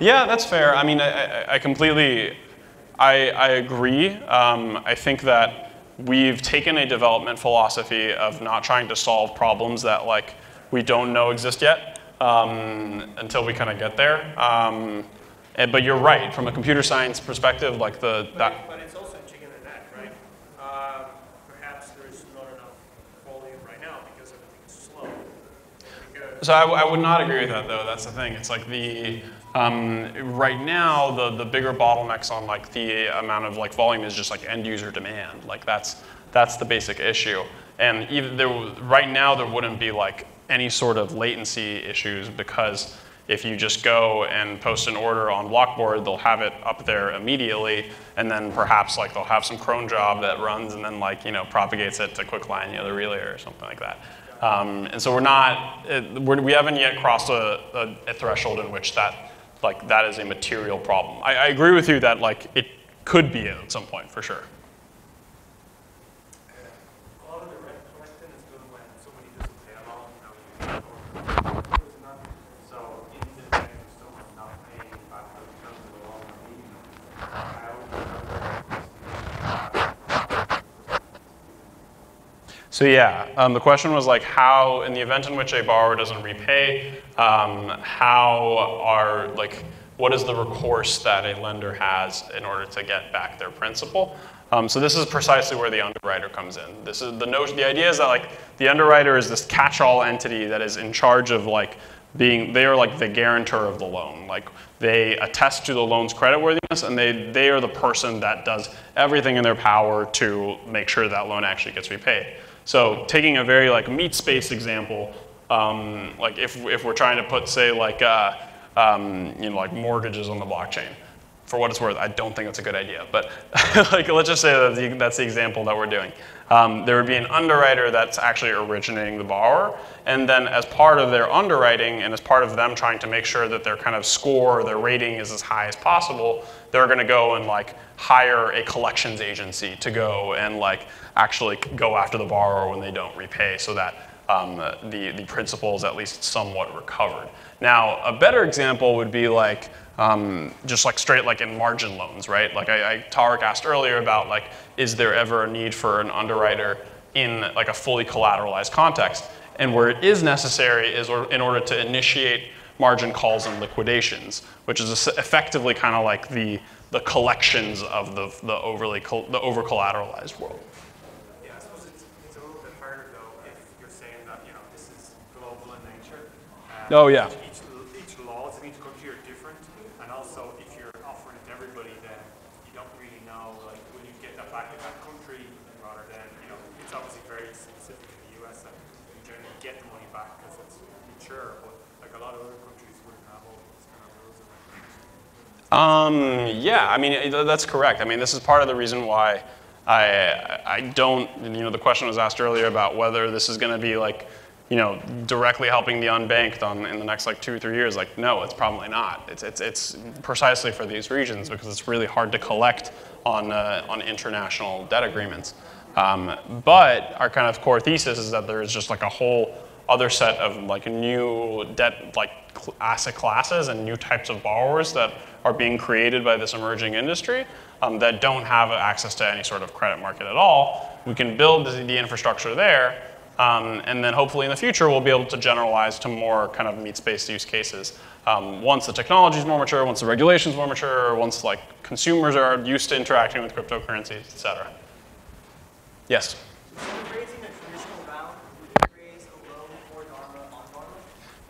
Yeah, that's fair. I mean, I, I, I completely, I, I agree. Um, I think that we've taken a development philosophy of not trying to solve problems that like we don't know exist yet um, until we kind of get there. Um, and- but you're right, from a computer science perspective, like the But, that. it- but it's also chicken and egg, right? Um, perhaps there's not enough volume right now because everything is slow. Because, So I would not agree with that though. That's the thing. It's like the um, right now the the bigger bottlenecks on like the amount of like volume is just like end user demand. Like that's that's the basic issue. And even there right now there wouldn't be like any sort of latency issues because if you just go and post an order on Bloqboard, they'll have it up there immediately, and then perhaps like they'll have some cron job that runs and then like you know propagates it to Quickline, you know, the relay or something like that. Um, and so we're not, it, we're, we haven't yet crossed a, a, a threshold in which that, like, that is a material problem. I, I agree with you that, like, it could be at some point, for sure lot of the rent collection is good when somebody doesn't pay along, you know, or there's nothing. So in the bank, if someone's not paying, So yeah, um, the question was like how, in the event in which a borrower doesn't repay, um, how are like, what is the recourse that a lender has in order to get back their principal? Um, so this is precisely where the underwriter comes in. This is the notion. The idea is that like the underwriter is this catch-all entity that is in charge of like being. They are like the guarantor of the loan. Like they attest to the loan's creditworthiness, and they they are the person that does everything in their power to make sure that loan actually gets repaid. So taking a very like meat space example, um, like if if we're trying to put say like uh, um, you know like mortgages on the blockchain for what it's worth, I don't think that's a good idea. But [laughs] like, let's just say that the, that's the example that we're doing. Um, there would be an underwriter that's actually originating the borrower, and then as part of their underwriting and as part of them trying to make sure that their kind of score, their rating is as high as possible, they're going to go and like hire a collections agency to go and like actually go after the borrower when they don't repay, so that um, the the principal is at least somewhat recovered. Now, a better example would be like um, just like straight like in margin loans, right? Like I, I, Taariq asked earlier about like, is there ever a need for an underwriter in like a fully collateralized context? And where it is necessary is or, in order to initiate margin calls and liquidations, which is effectively kind of like the, the collections of the, the overly the over collateralized world. Yeah, I suppose it's, it's a little bit harder though if you're saying that you know this is global in nature. Oh yeah. Each, each, each laws in each country are different, and also if you're offering it to everybody, then you don't really know like when you get that back in that country, rather than you know it's obviously very specific in the US and you generally get the money back because it's mature, but like a lot of other countries wouldn't have all these kind of rules around. Um, yeah, I mean that's correct. I mean this is part of the reason why I I don't you know the question was asked earlier about whether this is going to be like you know, directly helping the unbanked on, in the next like two or three years, like, no, it's probably not. It's, it's, it's precisely for these regions because it's really hard to collect on, uh, on international debt agreements. Um, but our kind of core thesis is that there is just like a whole other set of like new debt like asset classes and new types of borrowers that are being created by this emerging industry um, that don't have access to any sort of credit market at all. We can build the, infrastructure there um, and then hopefully in the future, we'll be able to generalize to more kind of meat-space use cases. Um, once the technology is more mature, once the regulation is more mature, once like consumers are used to interacting with cryptocurrencies, et cetera. Yes?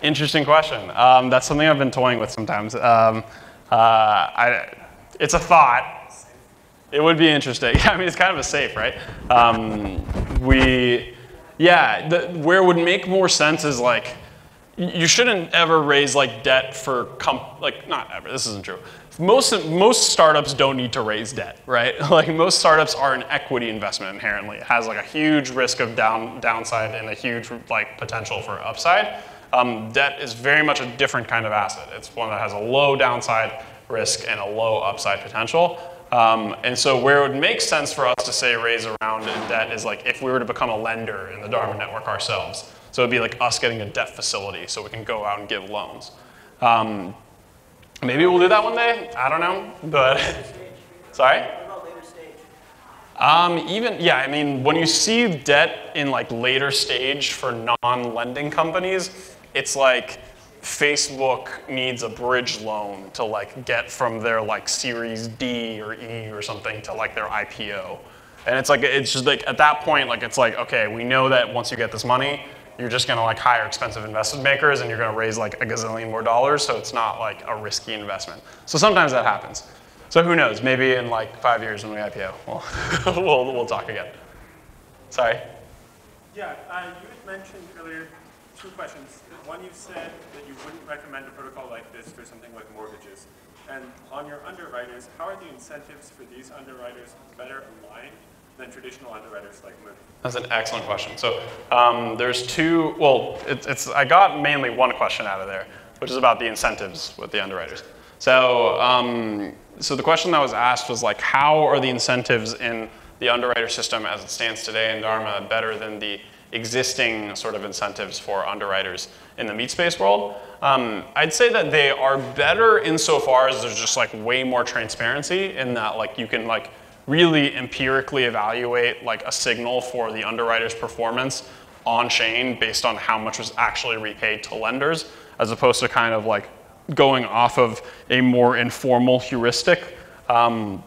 Interesting question. Um, that's something I've been toying with sometimes. Um, uh, I, it's a thought. It would be interesting. [laughs] I mean, it's kind of a safe, right? Um, we, yeah, the, where it would make more sense is like, you shouldn't ever raise like debt for comp- like not ever. This isn't true. Most most startups don't need to raise debt, right? [laughs] Like most startups are an equity investment inherently. It has like a huge risk of down downside and a huge like potential for upside. Um, debt is very much a different kind of asset. It's one that has a low downside risk and a low upside potential. Um, and so where it would make sense for us to say raise around in debt is like if we were to become a lender in the Dharma network ourselves. So it'd be like us getting a debt facility so we can go out and give loans. Um, maybe we'll do that one day. I don't know, but [laughs] sorry. Um, even yeah, I mean, when you see debt in like later stage for non-lending companies, it's like Facebook needs a bridge loan to like get from their like Series D or E or something to like their IPO. And it's like it's just like at that point like it's like okay, we know that once you get this money, you're just going to like hire expensive investment makers and you're going to raise like a gazillion more dollars, so it's not like a risky investment. So sometimes that happens. So who knows? Maybe in like 5 years when we IPO, we'll [laughs] we'll, we'll talk again. Sorry. Yeah, uh, you had mentioned earlier two questions. One, you said that you wouldn't recommend a protocol like this for something like mortgages. And on your underwriters, how are the incentives for these underwriters better aligned than traditional underwriters like Moody? That's an excellent question. So um, there's two, well, it, it's, I got mainly one question out of there, which is about the incentives with the underwriters. So, um, so the question that was asked was like, how are the incentives in the underwriter system as it stands today in Dharma better than the existing sort of incentives for underwriters in the meat space world. Um, I'd say that they are better insofar as there's just like way more transparency in that like you can like really empirically evaluate like a signal for the underwriter's performance on chain based on how much was actually repaid to lenders, as opposed to kind of like going off of a more informal heuristic. Um,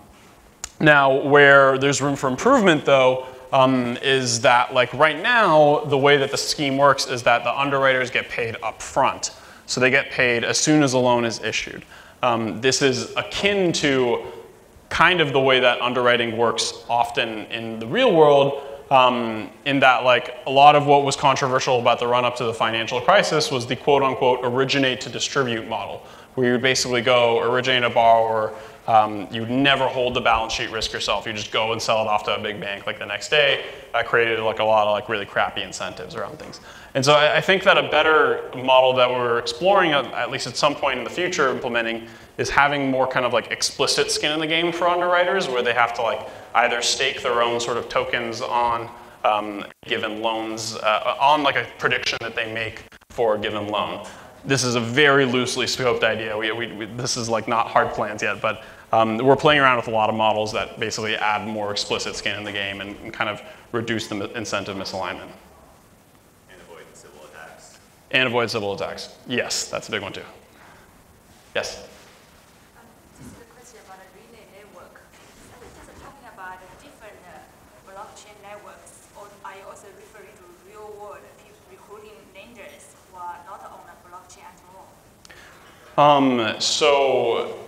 now, where there's room for improvement, though, um, is that like right now, the way that the scheme works is that the underwriters get paid up front. So they get paid as soon as a loan is issued. Um, this is akin to kind of the way that underwriting works often in the real world, um, in that like a lot of what was controversial about the run up to the financial crisis was the quote unquote originate to distribute model, where you would basically go originate a borrower, um, you never hold the balance sheet risk yourself. You just go and sell it off to a big bank like the next day. That created like a lot of like really crappy incentives around things. And so I, I think that a better model that we're exploring, at, least at some point in the future, implementing is having more kind of like explicit skin in the game for underwriters, where they have to like either stake their own sort of tokens on um, given loans, uh, on like a prediction that they make for a given loan. This is a very loosely scoped idea. We, we, we, this is like not hard plans yet, but um, we're playing around with a lot of models that basically add more explicit skin in the game and, and kind of reduce the incentive misalignment. And avoid Sybil attacks. And avoid Sybil attacks. Yes, that's a big one too. Yes? Um, This is a question about a relay network. Are we just talking about different uh, blockchain networks, or are you also referring to real world people recruiting lenders who are not on a blockchain at all? Um, so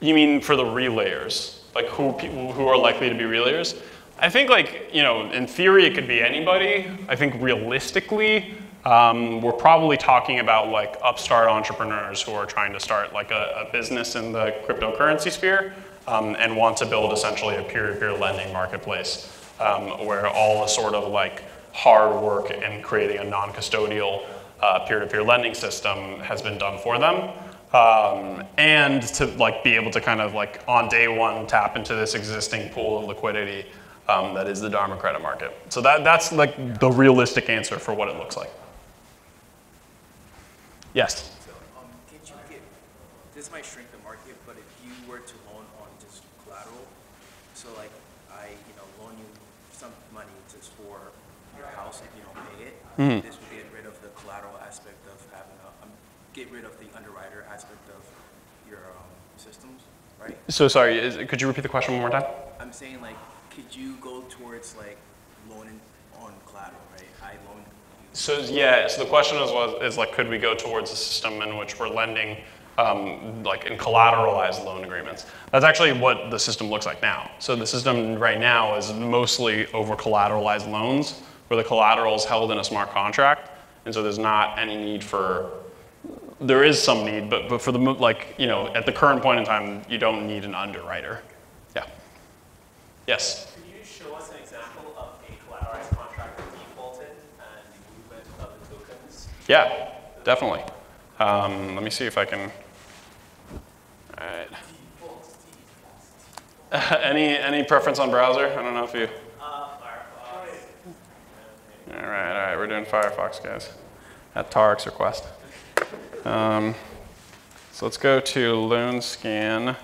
you mean for the relayers, like who people who are likely to be relayers? I think like you know, in theory, it could be anybody. I think realistically, um, we're probably talking about like upstart entrepreneurs who are trying to start like a, a business in the cryptocurrency sphere um, and want to build essentially a peer-to-peer lending marketplace um, where all the sort of like hard work in creating a non-custodial uh, peer-to-peer lending system has been done for them. Um, and to like be able to kind of like on day one tap into this existing pool of liquidity um, that is the Dharma credit market. So that, that's like the realistic answer for what it looks like. Yes. So, um, get, this might shrink the market, but if you were to loan on just collateral, so like I, you know, loan you some money just for your house if you don't pay it, Mm-hmm. this would get rid of the collateral aspect of having a, um, get rid of the underwriter aspect of your, um, systems, right? So sorry, is, could you repeat the question one more time? I'm saying like, could you go towards like loaning on collateral, right? I loan So yeah, so the question is, was, is like, could we go towards a system in which we're lending um, like in collateralized loan agreements? That's actually what the system looks like now. So the system right now is mostly over collateralized loans, where the collateral is held in a smart contract, and so there's not any need for. There is some need, but but for the like you know at the current point in time, you don't need an underwriter. Yeah. Yes. Could you show us an example of a collateralized contract that defaulted and the movement of the tokens? Yeah, definitely. Um, let me see if I can. All right. [laughs] any any preference on browser? I don't know if you. Uh, All right, all right. We're doing Firefox, guys, at Taariq's request. Um, so let's go to loanscan.io.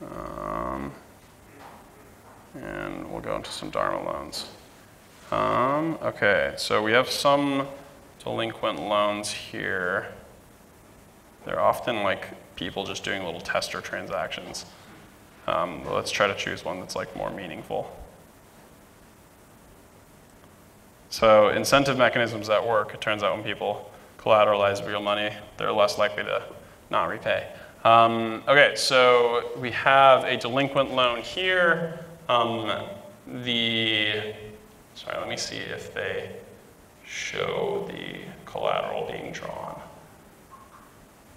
Um, and we'll go into some Dharma loans. Um, okay, so we have some delinquent loans here. They're often like people just doing little tester transactions. Um, let's try to choose one that's like more meaningful. So incentive mechanisms that work, it turns out when people collateralize real money, they're less likely to not repay. Um, okay, so we have a delinquent loan here. Um, the, sorry, let me see if they show the collateral being drawn.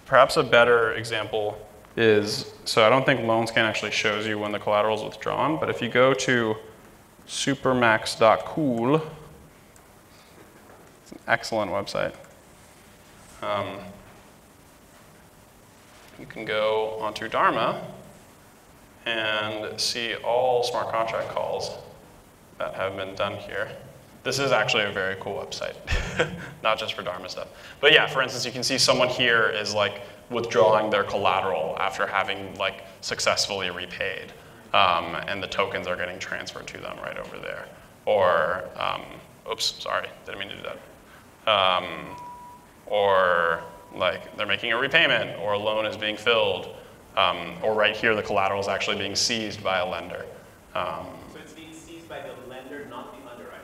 Perhaps a better example is, so I don't think LoanScan actually shows you when the collateral is withdrawn, but if you go to supermax.cool, excellent website. Um, you can go onto Dharma and see all smart contract calls that have been done here. this is actually a very cool website, [laughs] not just for Dharma stuff. But yeah, for instance, you can see someone here is like withdrawing their collateral after having like successfully repaid, um, and the tokens are getting transferred to them right over there. Or, um, oops, sorry, didn't mean to do that. Um, or like they're making a repayment, or a loan is being filled, um, or right here the collateral is actually being seized by a lender. Um, So it's being seized by the lender, not the underwriter.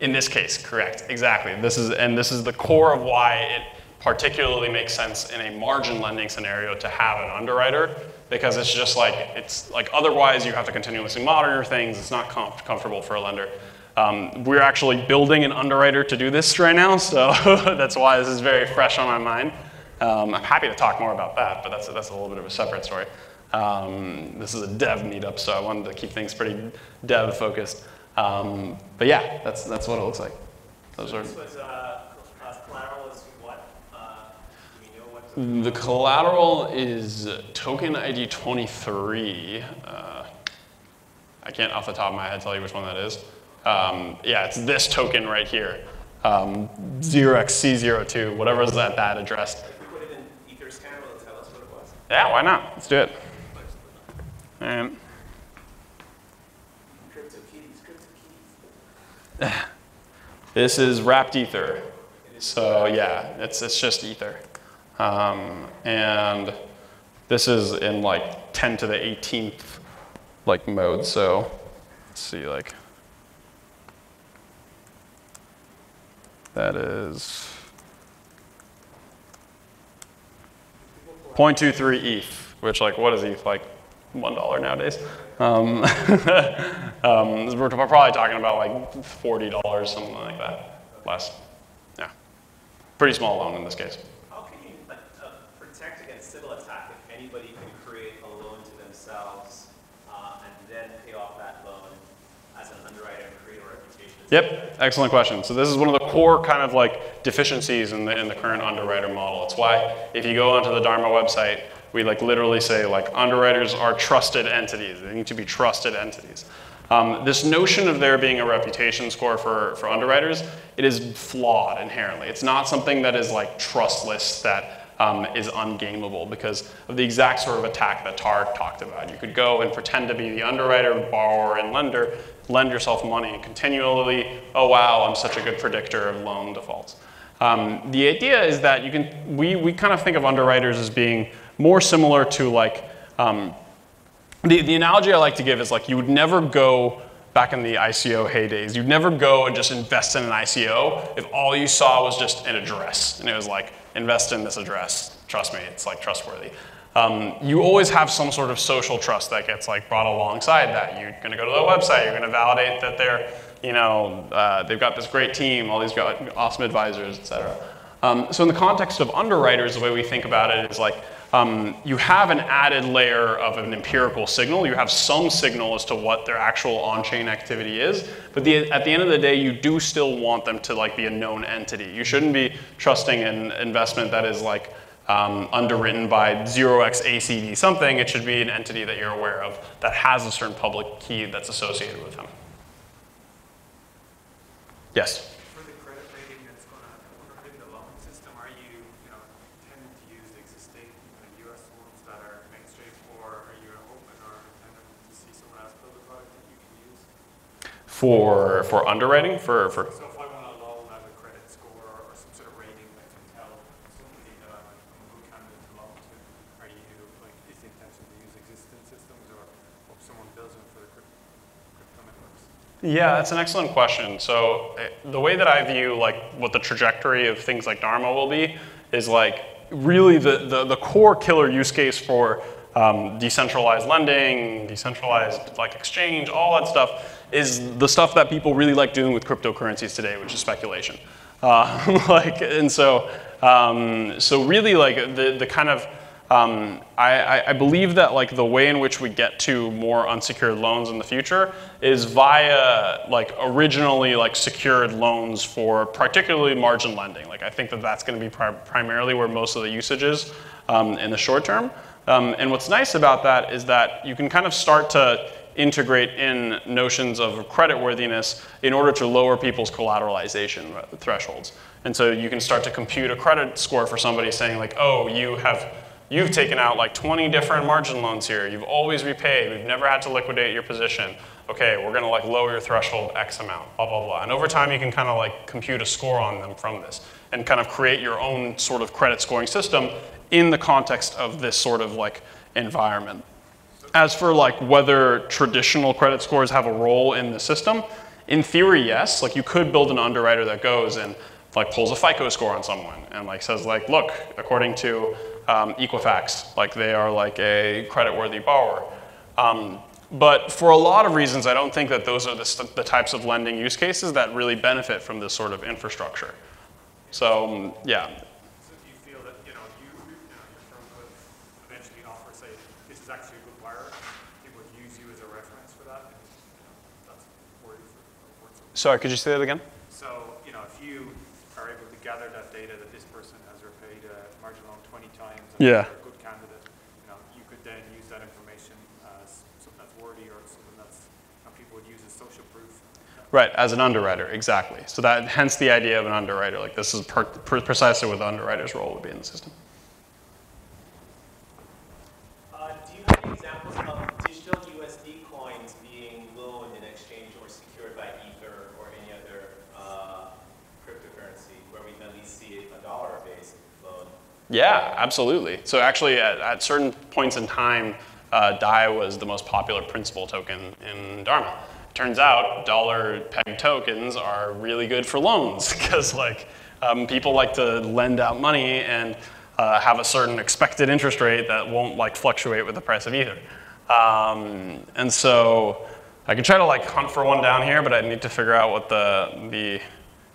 in this case, correct, exactly. This is, and this is the core of why it particularly makes sense in a margin lending scenario to have an underwriter, because it's just like, it's like otherwise you have to continuously monitor things, it's not com- comfortable for a lender. Um, we're actually building an underwriter to do this right now, so [laughs] that's why this is very fresh on my mind. Um, I'm happy to talk more about that, but that's, that's a little bit of a separate story. Um, this is a dev meetup, so I wanted to keep things pretty dev focused. Um, but yeah, that's, that's what it looks like. Those So are, this was, uh, uh, collateral is what? Uh, do we know what? the collateral is token ID 23. Uh, I can't off the top of my head tell you which one that is. Um, yeah, it's this token right here. Um, 0xC02, whatever is at that address. Put it in Etherscan, will it tell us what it was? Yeah, why not? Let's do it. Crypto kitties, crypto kitties. This is wrapped ether. So yeah, it's, it's just ether. Um, and this is in like 10 to the 18th like mode. So let's see like that is 0.23 ETH, which like what is ETH like one dollar nowadays? Um, [laughs] um, we're probably talking about like forty dollars, something like that, less. Yeah, pretty small loan in this case. How can you uh, uh, protect against Sybil attack if anybody can create a loan to themselves uh, and then pay off that loan as an underwriter and create a reputation? Yep, excellent question. So this is one of the core kind of like deficiencies in the, in the current underwriter model. It's why if you go onto the Dharma website, we like literally say like underwriters are trusted entities. They need to be trusted entities. Um, this notion of there being a reputation score for, for underwriters, it is flawed inherently. It's not something that is like trustless that um, is ungameable because of the exact sort of attack that Tar talked about. You could go and pretend to be the underwriter, borrower, and lender, lend yourself money and continually, oh wow, I'm such a good predictor of loan defaults. Um, the idea is that you can, we, we kind of think of underwriters as being more similar to like, um, the, the analogy I like to give is like you would never go back in the ICO heydays, you'd never go and just invest in an ICO if all you saw was just an address. And it was like, invest in this address. Trust me, it's like trustworthy. Um, you always have some sort of social trust that gets like brought alongside that. You're gonna go to their website, you're gonna validate that they're, you know, uh, they've got this great team, all these awesome advisors, et cetera. Um, so in the context of underwriters, the way we think about it is like, um, you have an added layer of an empirical signal. You have some signal as to what their actual on-chain activity is, but the, at the end of the day, you do still want them to like be a known entity. You shouldn't be trusting an investment that is like um, underwritten by 0x ACD something. It should be an entity that you're aware of that has a certain public key that's associated with them. Yes. For the credit rating that's going to underpin the loan system, are you, you know, tending to use existing US ones that are mainstream, or are you open or tending to see someone else build a product that you can use? For for underwriting, for for So if I want a loan, I have a credit score or, or some sort of rating that can tell somebody that I'm a, I'm a good candidate to loan to, are you, like, is the intention to use existing systems or hope someone builds them for the crypto, crypto networks? Yeah, that's an excellent question. So eh, the way that I view like what the trajectory of things like Dharma will be is like really the, the, the core killer use case for um, decentralized lending, decentralized like exchange, all that stuff is the stuff that people really like doing with cryptocurrencies today, which is speculation. Uh, [laughs] like, and so, um, so really like the, the kind of um, I, I, believe that like the way in which we get to more unsecured loans in the future is via like originally like secured loans for particularly margin lending. Like I think that that's going to be pri- primarily where most of the usage is um, in the short term. Um, and what's nice about that is that you can kind of start to integrate in notions of creditworthiness in order to lower people's collateralization thresholds. And so you can start to compute a credit score for somebody saying like, oh, you have, you've taken out like 20 different margin loans here. You've always repaid. We've never had to liquidate your position. Okay, we're gonna like lower your threshold X amount, blah, blah, blah. And over time, you can kind of like compute a score on them from this and kind of create your own sort of credit scoring system in the context of this sort of like environment. As for like whether traditional credit scores have a role in the system, in theory, yes. Like you could build an underwriter that goes and like pulls a FICO score on someone and like says like, look, according to um, Equifax, like they are like a credit-worthy borrower. Um, but for a lot of reasons, I don't think that those are the, the, types of lending use cases that really benefit from this sort of infrastructure. So um, yeah. So do you feel that you know you, you know, your firm could eventually offer, say, this is actually a good wire, people would use you as a reference for that, and you know, that's where you Sorry, could you say that again? Yeah. a good candidate, you know, you could then use that information as something that's worthy or something that's you know, people would use as social proof. Right, as an underwriter, exactly. So that hence the idea of an underwriter. Like this is per, per, precisely what the underwriter's role would be in the system. Uh, do you have any examples of digital USD coins being loaned in exchange or secured by Ether or any other uh, cryptocurrency where we can at least see a dollar-based loan? Yeah, absolutely. So actually, at, at certain points in time, uh, DAI was the most popular principal token in Dharma. Turns out, dollar peg tokens are really good for loans [laughs] because like um, people like to lend out money and uh, have a certain expected interest rate that won't like fluctuate with the price of ether. Um, and so I could try to like hunt for one down here, but I need to figure out what the the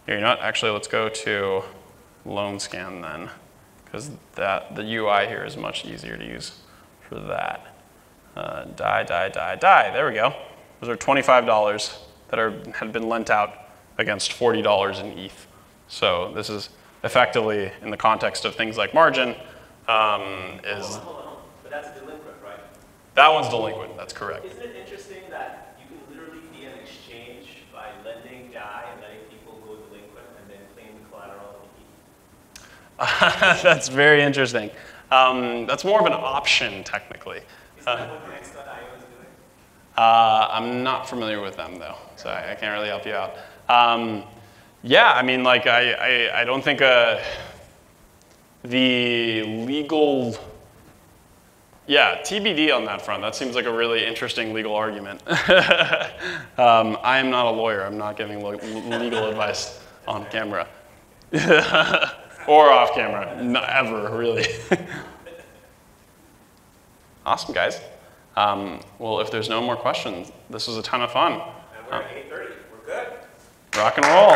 here, you know what? Actually, let's go to loan scan then because that the UI here is much easier to use for that. Uh, DAI, DAI, die, DAI. There we go. Those are $25 that are, had been lent out against $40 in ETH. So this is effectively, in the context of things like margin, um, is... Hold on, hold on. But that's delinquent, right? That one's delinquent, that's correct. Isn't it interesting that you can literally be an exchange by lending DAI and letting people go delinquent and then claim the collateral in ETH? [laughs] that's very interesting. Um, that's more of an option, technically. Uh, what Next.io is doing? Uh, I'm not familiar with them, though, so I, I can't really help you out. Um, yeah, I mean, like, I, I, I don't think uh, the legal, yeah, TBD on that front. That seems like a really interesting legal argument. [laughs] um, I am not a lawyer. I'm not giving legal advice on camera. [laughs] or off camera, not ever, really. [laughs] awesome, guys. Um, well, if there's no more questions, this was a ton of fun. And we're at 8.30. We're good. Rock and roll.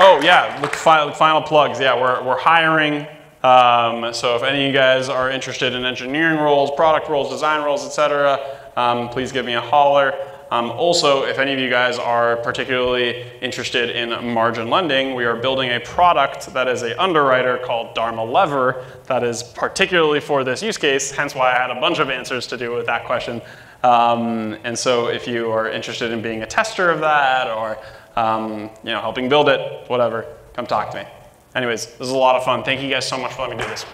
Oh, yeah, look, final, final plugs. Yeah, we're, we're hiring. Um, so if any of you guys are interested in engineering roles, product roles, design roles, etc., um, please give me a holler. Um, also, if any of you guys are particularly interested in margin lending, we are building a product that is a underwriter called Dharma Lever that is particularly for this use case, hence why I had a bunch of answers to do with that question. Um, and so if you are interested in being a tester of that or um, you know, helping build it, whatever, come talk to me. Anyways, this is a lot of fun. Thank you guys so much for letting me do this.